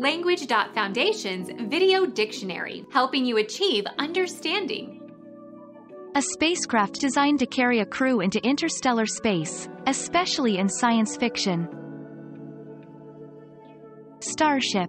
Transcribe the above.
Language.Foundation's Video Dictionary, helping you achieve understanding. A spacecraft designed to carry a crew into interstellar space, especially in science fiction. Starship